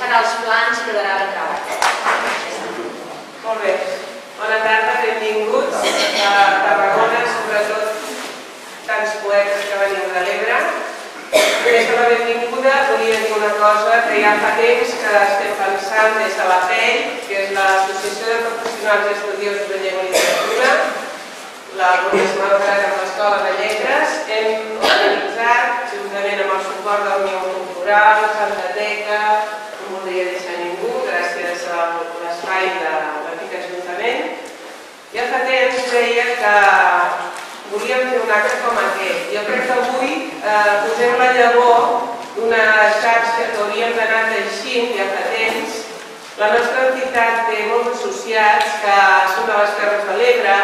farà els plans i quedarà ben gravat. Molt bé. Bona tarda, benvinguts a Tarragona, sobretot tants poetes que veniu de l'Ebre. Des de la benvinguda volia dir una cosa que ja fa temps que estem pensant des de la PEI, que és l'Associació de Professionals i Estudiosos de Llengua i Literatura, l'organisme operat amb l'Escola de Lletres, hem organitzat, juntament amb el suport del Unió Cultural, Santa Teca, voldria deixar ningú, gràcies a l'espai de l'antic Ajuntament. Ja fa temps deia que volíem fer un acte com aquest. Jo crec que avui eh, posem la llavor d'una xarxa que hauríem d'anar teixint ja fa temps. La nostra entitat té molts associats que són de les Terres de l'Ebre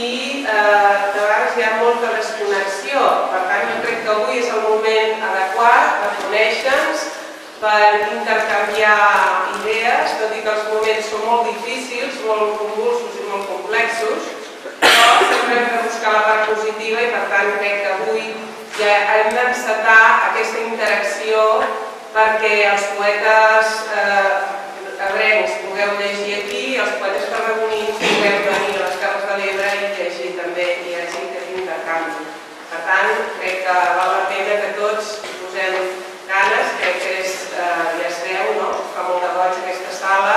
i eh, de vegades hi ha molta desconnexió. Per tant, jo crec que avui és el moment adequat per conèixer-nos, per intercanviar idees, tot i que els moments són molt difícils, molt convulsos i molt complexos, però sempre hem de buscar la part positiva i per tant crec que avui ja hem d'encetar aquesta interacció perquè els poetes eh, ebrencs pugueu llegir aquí, els poetes tarragonins pugueu venir a les Terres de l'Ebre i llegir també i hi hagi aquest intercanvi. Per tant, crec que val la pena que tots hi posem ganes, crec que és, eh, ja es veu, no? fa molt de goig aquesta sala,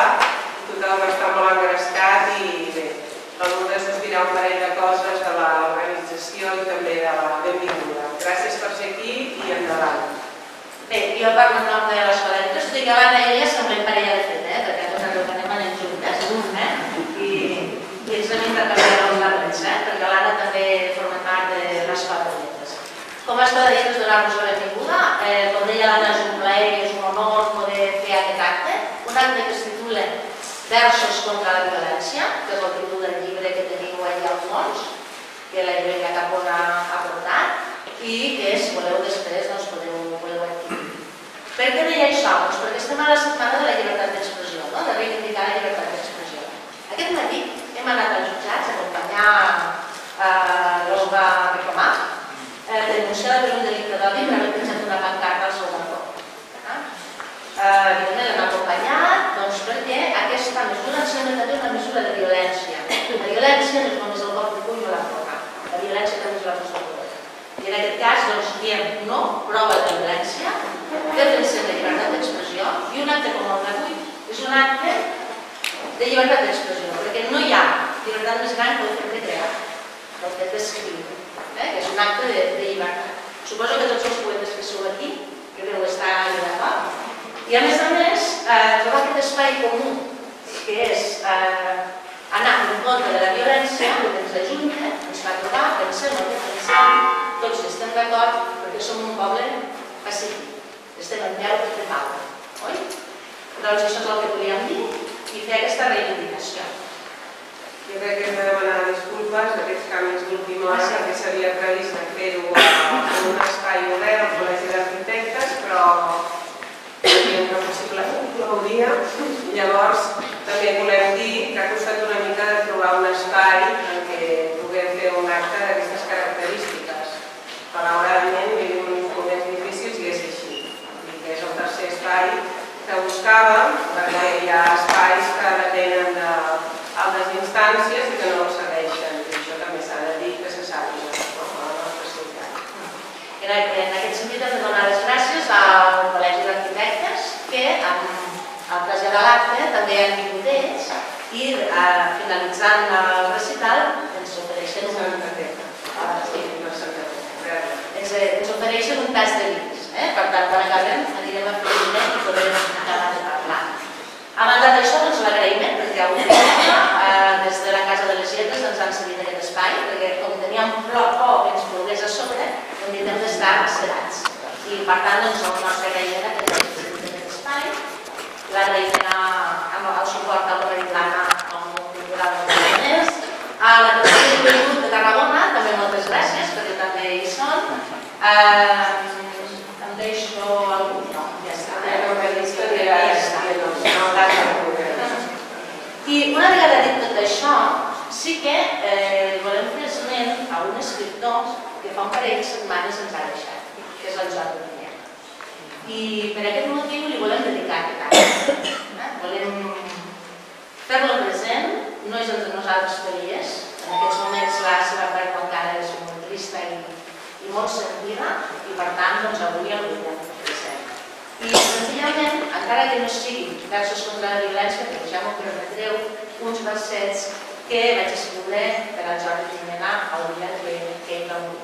tothom està molt engrescat i bé, la Lourdes us dirà un parell de coses de l'organització i també de la benvinguda. Gràcies per ser aquí i endavant. Bé, jo parlo en nom de les Valentes, tot i i ella semblen parella de fet, eh? perquè nosaltres anem anem juntes, eh? I, i ens hem intercanviat els barrets, eh? perquè l'Anna també forma part de les Valentes. Com es va dir, és donar-vos la benvinguda. Eh, com deia l'Anna, és un plaer i és un honor poder fer aquest acte, un acte que es titula Versos contra la violència, que és el títol del llibre que teniu allà al fons, que la llibreria Capona ha portat, i que, si voleu, després doncs, podeu, podeu adquirir. Per què deia això? Doncs perquè estem a la setmana de la llibertat d'expressió, no? de reivindicar la llibertat d'expressió. Aquest matí hem anat als jutjats a acompanyar eh, l'Olga Reclamà, eh, denunciar per un delicte d'odi per haver penjat una pancarta al seu balcó. Eh? Eh, evidentment l'hem acompanyat doncs, perquè aquesta mesura ens sembla també una mesura de violència. La violència no és només el cop de puny o la forma, la violència també és la nostra. I en aquest cas doncs, diem no, prova de violència, defensem la llibertat d'expressió i un acte com el d'avui és un acte de llibertat d'expressió, perquè no hi ha llibertat més gran que el fet de crear, que el fet d'escriure, eh? que és un acte de, de llibertat. Suposo que tots els poetes que sou aquí, que deu estar d'acord, i a més a més, eh, trobar aquest espai comú, que és eh, anar en contra de la violència, que ens ajunya, ens fa trobar, pensem el que pensem, tots estem d'acord, perquè som un poble pacífic, estem en peu de pau, oi? Doncs això és el que volíem dir i fer aquesta reivindicació. Jo crec que hem de demanar disculpes d'aquests canvis d'última hora perquè s'havia previst de fer-ho en un espai obert al Col·legi d'Arquitectes, però creiem que possible no hauria. Llavors, també volem dir que ha costat una mica de trobar un espai en què puguem fer un acte d'aquestes característiques. Malauradament vivim uns moments difícils i és així. I que és el espai que buscàvem, perquè hi ha espais que depenen d'altres instàncies i que no els segueixen. I això també s'ha de dir que se sàpiga no? a la nostra ciutat. En aquest sentit hem de donar les gràcies al Col·legi d'Arquitectes que amb el traslladar l'acte també han vingut ells i eh, finalitzant el recital ens ofereixen un, Ah, sí, no sabia. ens, ens ofereixen un tas de vins. Eh? Per tant, quan acabem anirem a fer un i podrem acabar de parlar. A banda d'això, doncs l'agraïment, perquè avui eh, des de la Casa de les Lletres ens han cedit aquest espai, perquè com teníem prou por que ens plogués a sobre, hem d'estar serats. I per tant, doncs, el nostre agraïment a aquest espai, l'agraïment el suport a la Plana, al món cultural de Montaners, a la Joventut de Tarragona, també moltes gràcies, perquè també hi són. Eh, em deixo algú? No, ja està. Ja no organista ni la Ja està. no, no, no, I una vegada dit tot això, sí que eh, volem fer esment a un escriptor que fa un parell de setmanes ens ha deixat, que és el Jordi Minyà. I per aquest motiu li volem dedicar aquest any. Eh? Volem fer-lo present, no és entre nosaltres feries, en aquests moments la seva pèrdua encara és molt trista i, i molt sentida, i per tant doncs, avui el volem. Senzillament, encara que no siguin versos contra la violència, perquè ja m'ho permetreu, uns versets que vaig escriure per al Jordi Jimena el dia que, que ell va morir.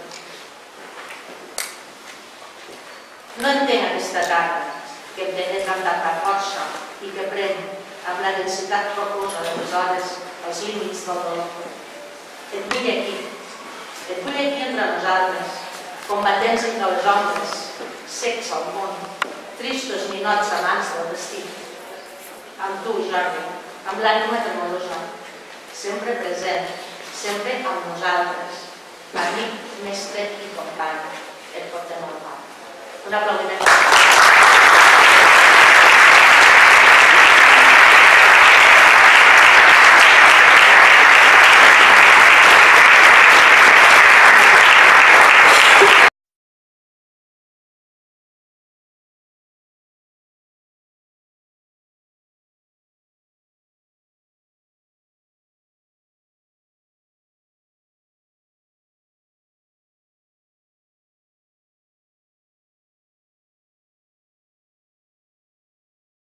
No entenc aquesta tarda que em ve amb tanta força i que pren amb la densitat proposa de les hores els límits del dolor. Et vull aquí, et vull aquí entre nosaltres, combatents entre les ombres, secs al món, tristos ninots amants del destí. Amb tu, Jordi, amb l'ànima tremolosa, sempre present, sempre amb nosaltres, amic, mestre i company, et portem al mal. Un aplaudiment.